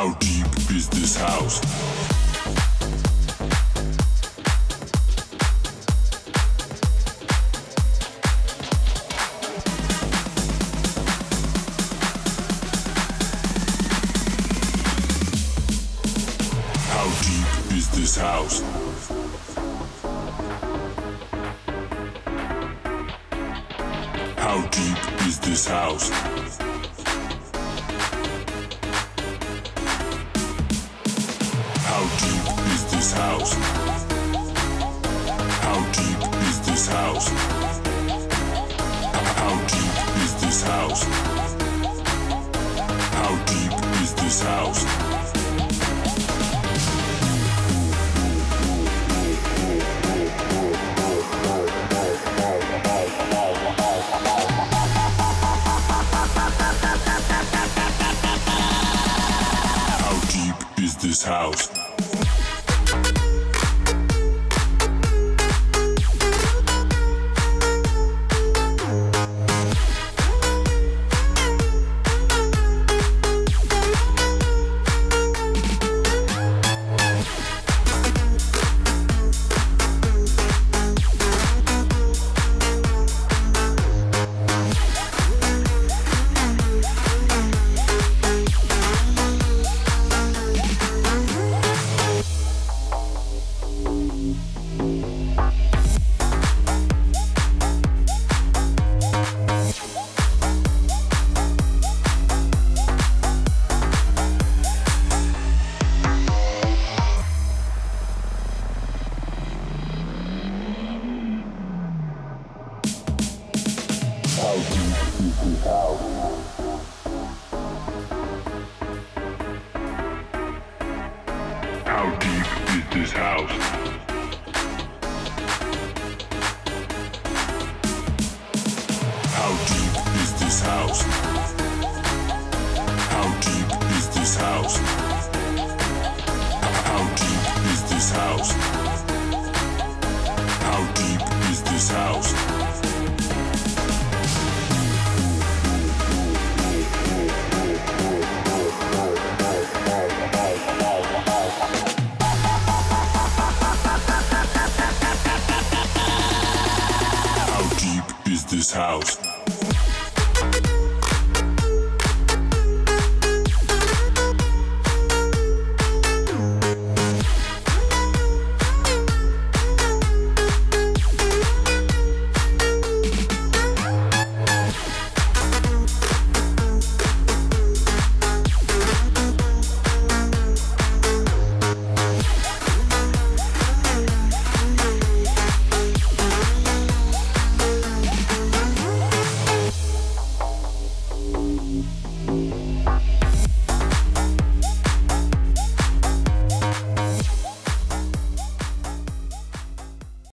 How deep is this house? How deep is this house? How deep is this house? How deep is this house? How deep is this house? How deep is this house? How deep is this house? How deep is this house? How deep is this house? his house.